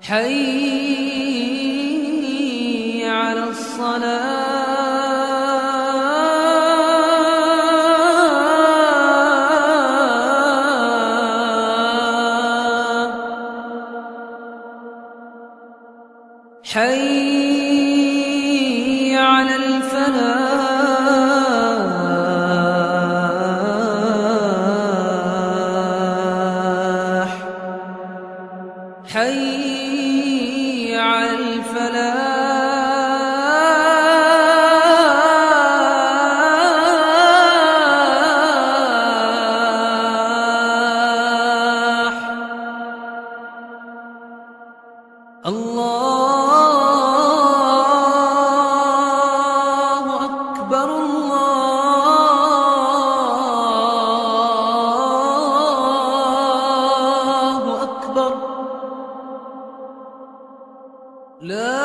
حي على الصلاة. حي على الفلاح. حي الله لا